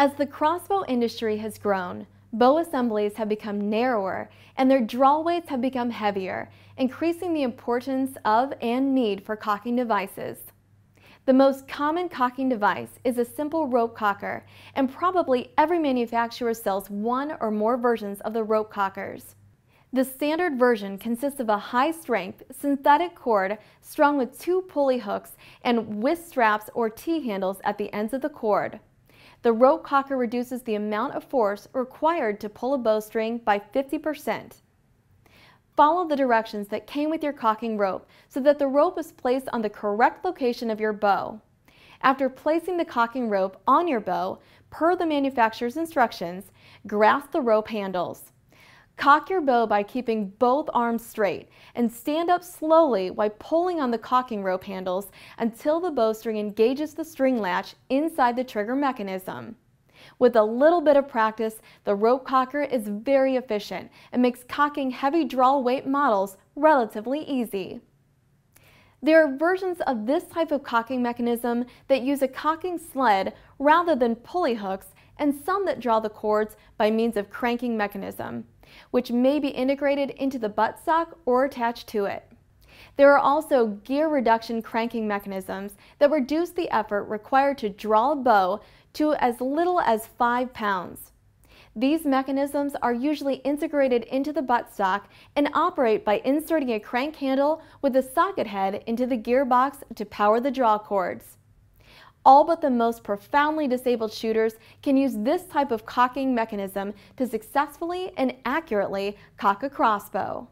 As the crossbow industry has grown, bow assemblies have become narrower and their draw weights have become heavier, increasing the importance of and need for cocking devices. The most common cocking device is a simple rope cocker, and probably every manufacturer sells one or more versions of the rope cockers. The standard version consists of a high-strength synthetic cord strung with two pulley hooks and with straps or T-handles at the ends of the cord. The rope cocker reduces the amount of force required to pull a bowstring by 50%. Follow the directions that came with your cocking rope so that the rope is placed on the correct location of your bow. After placing the cocking rope on your bow, per the manufacturer's instructions, grasp the rope handles. Cock your bow by keeping both arms straight and stand up slowly while pulling on the cocking rope handles until the bowstring engages the string latch inside the trigger mechanism. With a little bit of practice, the rope cocker is very efficient and makes cocking heavy draw weight models relatively easy. There are versions of this type of cocking mechanism that use a cocking sled rather than pulley hooks and some that draw the cords by means of cranking mechanism which may be integrated into the buttstock or attached to it. There are also gear reduction cranking mechanisms that reduce the effort required to draw a bow to as little as 5 pounds. These mechanisms are usually integrated into the buttstock and operate by inserting a crank handle with a socket head into the gearbox to power the draw cords. All but the most profoundly disabled shooters can use this type of cocking mechanism to successfully and accurately cock a crossbow.